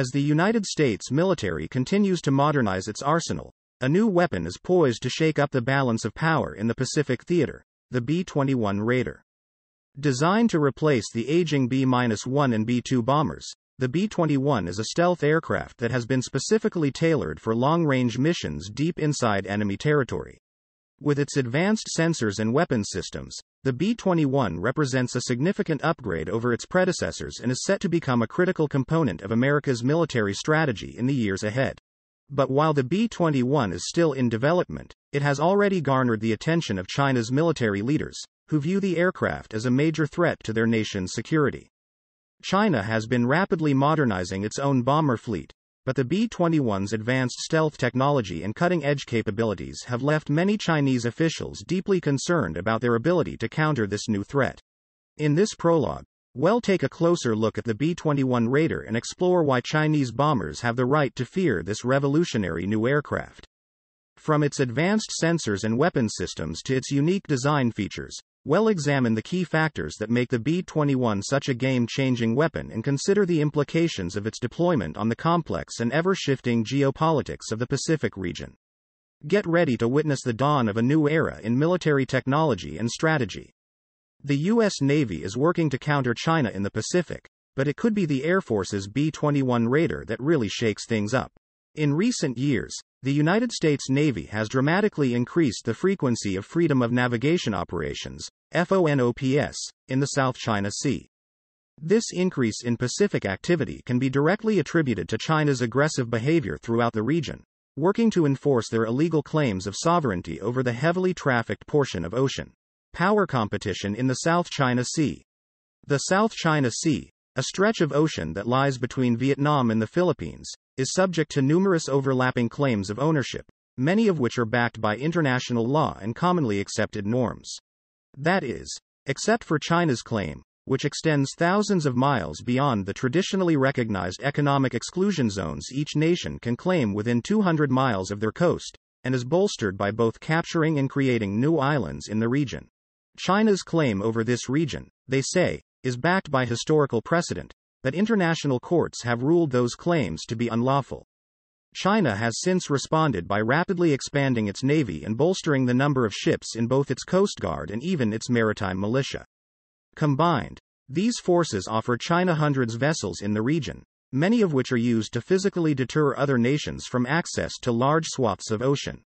As the United States military continues to modernize its arsenal, a new weapon is poised to shake up the balance of power in the Pacific theater the B 21 Raider. Designed to replace the aging B 1 and B 2 bombers, the B 21 is a stealth aircraft that has been specifically tailored for long range missions deep inside enemy territory. With its advanced sensors and weapon systems, the B 21 represents a significant upgrade over its predecessors and is set to become a critical component of America's military strategy in the years ahead. But while the B 21 is still in development, it has already garnered the attention of China's military leaders, who view the aircraft as a major threat to their nation's security. China has been rapidly modernizing its own bomber fleet, but the B 21's advanced stealth technology and cutting edge capabilities have left many Chinese officials deeply concerned about their ability to counter this new threat. In this prologue, We'll take a closer look at the B 21 Raider and explore why Chinese bombers have the right to fear this revolutionary new aircraft. From its advanced sensors and weapon systems to its unique design features, we'll examine the key factors that make the B 21 such a game changing weapon and consider the implications of its deployment on the complex and ever shifting geopolitics of the Pacific region. Get ready to witness the dawn of a new era in military technology and strategy. The U.S. Navy is working to counter China in the Pacific, but it could be the Air Force's B 21 Raider that really shakes things up. In recent years, the United States Navy has dramatically increased the frequency of freedom of navigation operations, FONOPS, in the South China Sea. This increase in Pacific activity can be directly attributed to China's aggressive behavior throughout the region, working to enforce their illegal claims of sovereignty over the heavily trafficked portion of ocean. Power competition in the South China Sea. The South China Sea, a stretch of ocean that lies between Vietnam and the Philippines, is subject to numerous overlapping claims of ownership, many of which are backed by international law and commonly accepted norms. That is, except for China's claim, which extends thousands of miles beyond the traditionally recognized economic exclusion zones each nation can claim within 200 miles of their coast, and is bolstered by both capturing and creating new islands in the region. China's claim over this region, they say, is backed by historical precedent, that international courts have ruled those claims to be unlawful. China has since responded by rapidly expanding its navy and bolstering the number of ships in both its coast guard and even its maritime militia. Combined, these forces offer China hundreds vessels in the region, many of which are used to physically deter other nations from access to large swaths of ocean.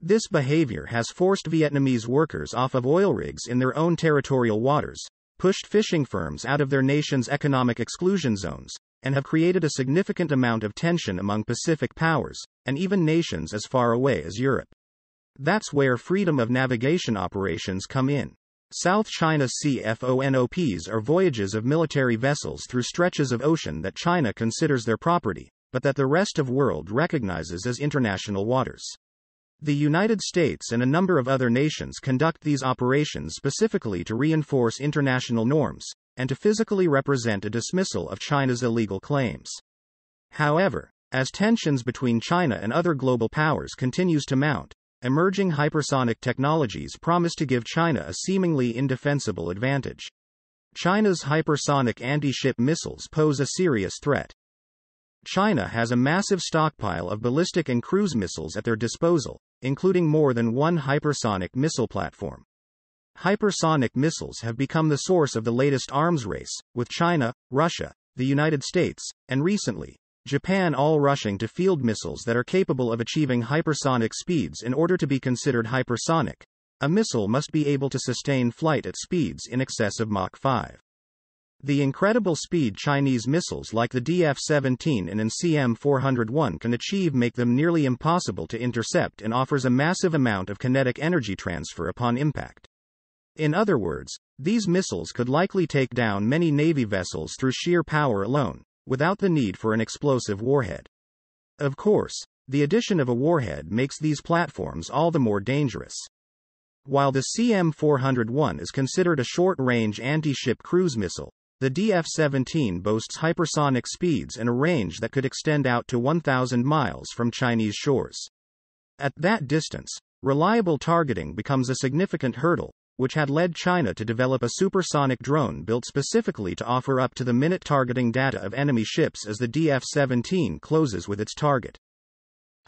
This behavior has forced Vietnamese workers off of oil rigs in their own territorial waters, pushed fishing firms out of their nation's economic exclusion zones, and have created a significant amount of tension among Pacific powers, and even nations as far away as Europe. That's where freedom of navigation operations come in. South China Sea FONOPs are voyages of military vessels through stretches of ocean that China considers their property, but that the rest of world recognizes as international waters. The United States and a number of other nations conduct these operations specifically to reinforce international norms, and to physically represent a dismissal of China's illegal claims. However, as tensions between China and other global powers continues to mount, emerging hypersonic technologies promise to give China a seemingly indefensible advantage. China's hypersonic anti-ship missiles pose a serious threat. China has a massive stockpile of ballistic and cruise missiles at their disposal, including more than one hypersonic missile platform. Hypersonic missiles have become the source of the latest arms race, with China, Russia, the United States, and recently, Japan all rushing to field missiles that are capable of achieving hypersonic speeds in order to be considered hypersonic. A missile must be able to sustain flight at speeds in excess of Mach 5. The incredible speed Chinese missiles like the DF-17 and CM-401 can achieve make them nearly impossible to intercept and offers a massive amount of kinetic energy transfer upon impact. In other words, these missiles could likely take down many Navy vessels through sheer power alone, without the need for an explosive warhead. Of course, the addition of a warhead makes these platforms all the more dangerous. While the CM-401 is considered a short-range anti-ship cruise missile, the DF-17 boasts hypersonic speeds and a range that could extend out to 1,000 miles from Chinese shores. At that distance, reliable targeting becomes a significant hurdle, which had led China to develop a supersonic drone built specifically to offer up to the minute targeting data of enemy ships as the DF 17 closes with its target.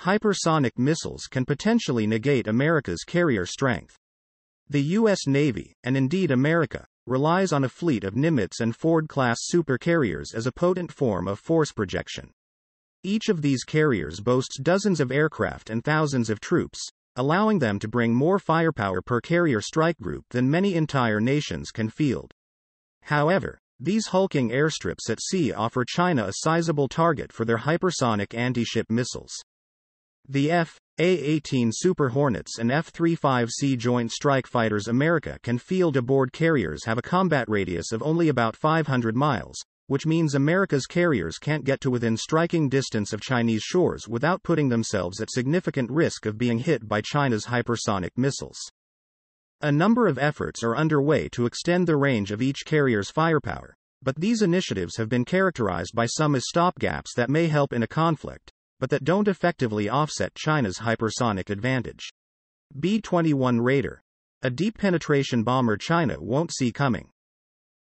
Hypersonic missiles can potentially negate America's carrier strength. The U.S. Navy, and indeed America, relies on a fleet of Nimitz and Ford class supercarriers as a potent form of force projection. Each of these carriers boasts dozens of aircraft and thousands of troops, allowing them to bring more firepower per carrier strike group than many entire nations can field. However, these hulking airstrips at sea offer China a sizable target for their hypersonic anti-ship missiles. The F.A-18 Super Hornets and F-35C Joint Strike Fighters America can field aboard carriers have a combat radius of only about 500 miles, which means America's carriers can't get to within striking distance of Chinese shores without putting themselves at significant risk of being hit by China's hypersonic missiles. A number of efforts are underway to extend the range of each carrier's firepower, but these initiatives have been characterized by some as stopgaps that may help in a conflict, but that don't effectively offset China's hypersonic advantage. B 21 Raider. A deep penetration bomber China won't see coming.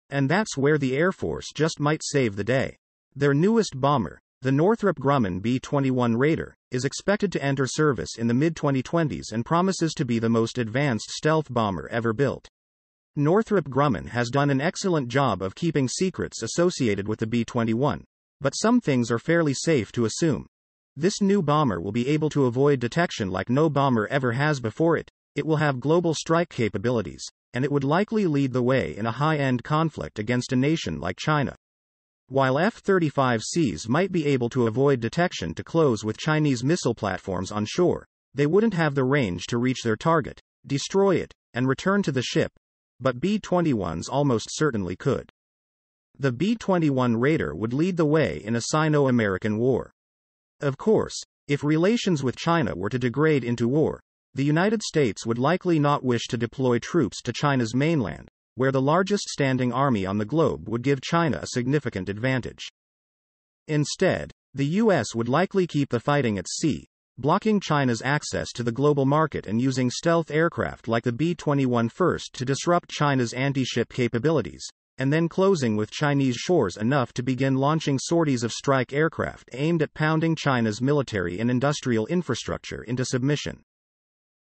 And that's where the Air Force just might save the day. Their newest bomber, the Northrop Grumman B 21 Raider, is expected to enter service in the mid 2020s and promises to be the most advanced stealth bomber ever built. Northrop Grumman has done an excellent job of keeping secrets associated with the B 21, but some things are fairly safe to assume. This new bomber will be able to avoid detection like no bomber ever has before it, it will have global strike capabilities, and it would likely lead the way in a high end conflict against a nation like China. While F 35Cs might be able to avoid detection to close with Chinese missile platforms on shore, they wouldn't have the range to reach their target, destroy it, and return to the ship. But B 21s almost certainly could. The B 21 Raider would lead the way in a Sino American war. Of course, if relations with China were to degrade into war, the United States would likely not wish to deploy troops to China's mainland, where the largest standing army on the globe would give China a significant advantage. Instead, the U.S. would likely keep the fighting at sea, blocking China's access to the global market and using stealth aircraft like the B 21 first to disrupt China's anti ship capabilities, and then closing with Chinese shores enough to begin launching sorties of strike aircraft aimed at pounding China's military and industrial infrastructure into submission.